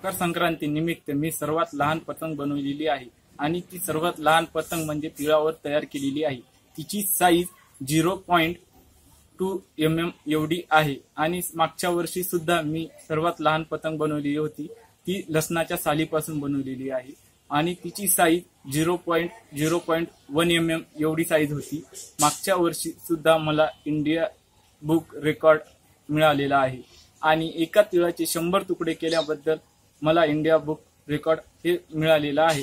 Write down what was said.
मकर संक्रांती निमित्त मी सर्वात लहान पतंग बनवलेली आहे. आणि ती सर्वात लहान पतंग म्हणजे तिळावर तयार केलेली आहे. तिची size zero point two M M एवढी आहे. आणि मागच्या वर्षी सुद्धा मी सर्वात लहान पतंग बनवलेली होती. ती लसणाच्या सालीपासून बनवलेली आहे. आणि तिची size zero point zero point one M M एवढी साईज होती. मागच्या वर्षी सुद्धा मला इंडिया बुक रेकॉर्ड मिळालेला आहे. आणि एका तिळाचे शंभर तुकडे केल्याबद्दल मला इंडिया बुक रेकॉर्ड हे मिळालेलं आहे.